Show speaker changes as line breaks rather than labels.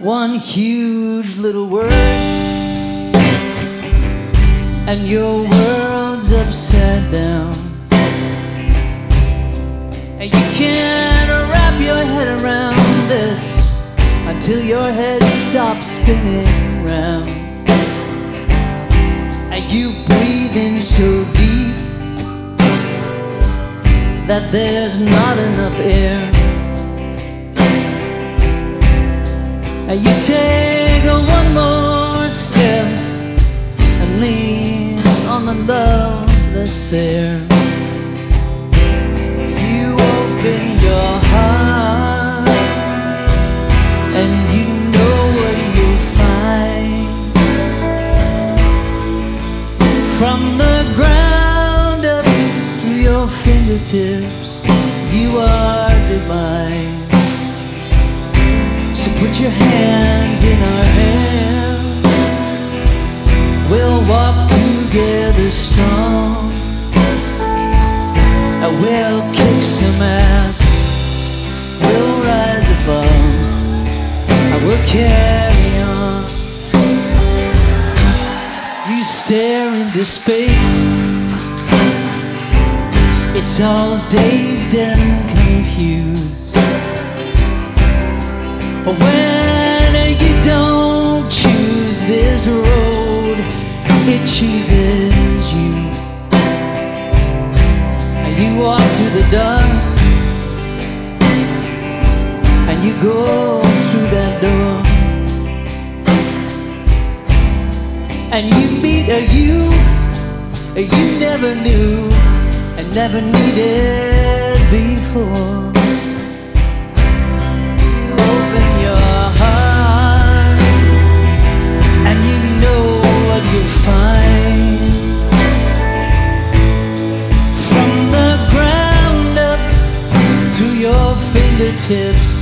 one huge little word, and your world's upside down. And you can't wrap your head around this until your head stops spinning round. And you breathe in so deep that there's not enough air. You take one more step and lean on the love that's there. You open your heart and you know what you'll find from the ground up through your fingertips. You are divine. Put your hands in our hands. We'll walk together strong. And we'll kick some ass. We'll rise above. And we'll carry on. You stare into space. It's all dazed and confused. When you don't choose this road, it chooses you. And you walk through the dark, and you go through that door, and you meet a you you never knew and never needed before. Fingertips,